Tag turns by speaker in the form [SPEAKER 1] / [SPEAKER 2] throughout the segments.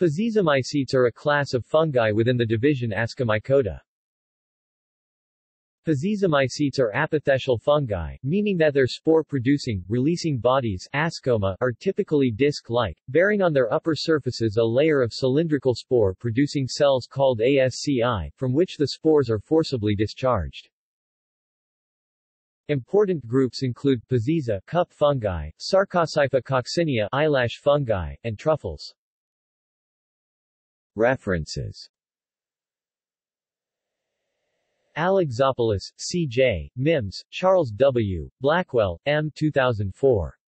[SPEAKER 1] Pezizomycetes are a class of fungi within the division Ascomycota. Pezizomycetes are apothecial fungi, meaning that their spore-producing, releasing bodies ascoma are typically disc-like, bearing on their upper surfaces a layer of cylindrical spore-producing cells called ASCI, from which the spores are forcibly discharged. Important groups include Peziza cup fungi, Sarcoscypha coccinea eyelash fungi, and truffles. References Alexopoulos, C.J., Mims, Charles W., Blackwell, M. 2004.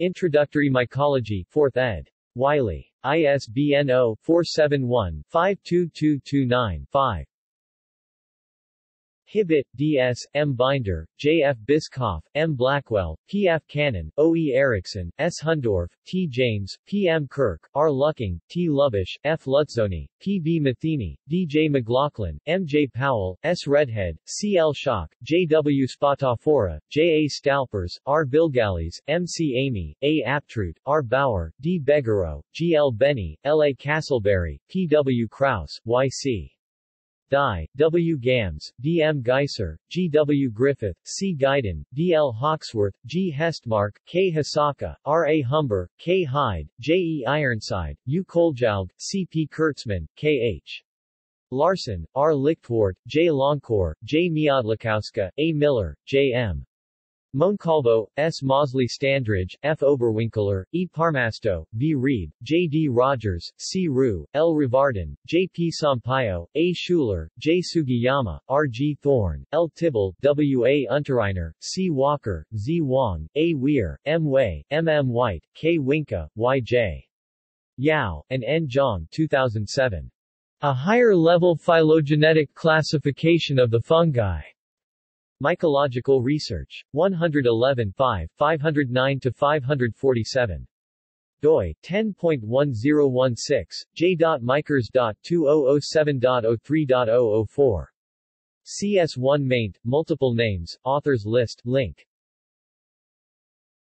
[SPEAKER 1] Introductory Mycology, 4th ed. Wiley. ISBN 0-471-52229-5. Hibbett, D.S., M. Binder, J. F. Bischoff, M. Blackwell, P. F. Cannon, O. E. Eriksson, S. Huhndorf, T. James, P. M. Kirk, R. Lucking, T. Lumbsch, F. Lutzoni, P. B. Matheny, D. J. McLaughlin, M. J. Powell, S. Redhead, C. L. Schoch, J. W. Spatafora, J. A. Stalpers, R. Vilgalys, M. C. Aime, A. Aptroot, R. Bauer, D. Begerow, G. L. Benny, L. A. Castlebury, P. W. Crous, Y. C. Dai, W. Gams, D. M. Geiser, G. W. Griffith, C. Gueidan, D. L. Hawksworth, G. Hestmark, K. Hosaka, R. A. Humber, K. Hyde, J. E. Ironside, U. Koljalg, C. P. Kurtzman, K. H. Larsson, R. Lichtwardt, J. Longcore, J. Miadlikowska, A. Miller, J. M. Moncalvo, S. Mozley Standridge, F. Oberwinkler, E. Parmasto, V. Reeb, J. D. Rogers, C. Roux, L. Ryvarden, J. P. Sampaio, A. Schuler, J. Sugiyama, R. G. Thorn, L. Tibell, W. A. Untereiner, C. Walker, Z. Wang, A. Weir, M. Wei, M. M. White, K. Winka, Y. J. Yao, and N. Zhang 2007. A higher-level phylogenetic classification of the fungi. Mycological Research. 111 5, 509-547. doi, 10.1016, j.mycres.2007.03.004. CS1 maint, multiple names, authors list, link.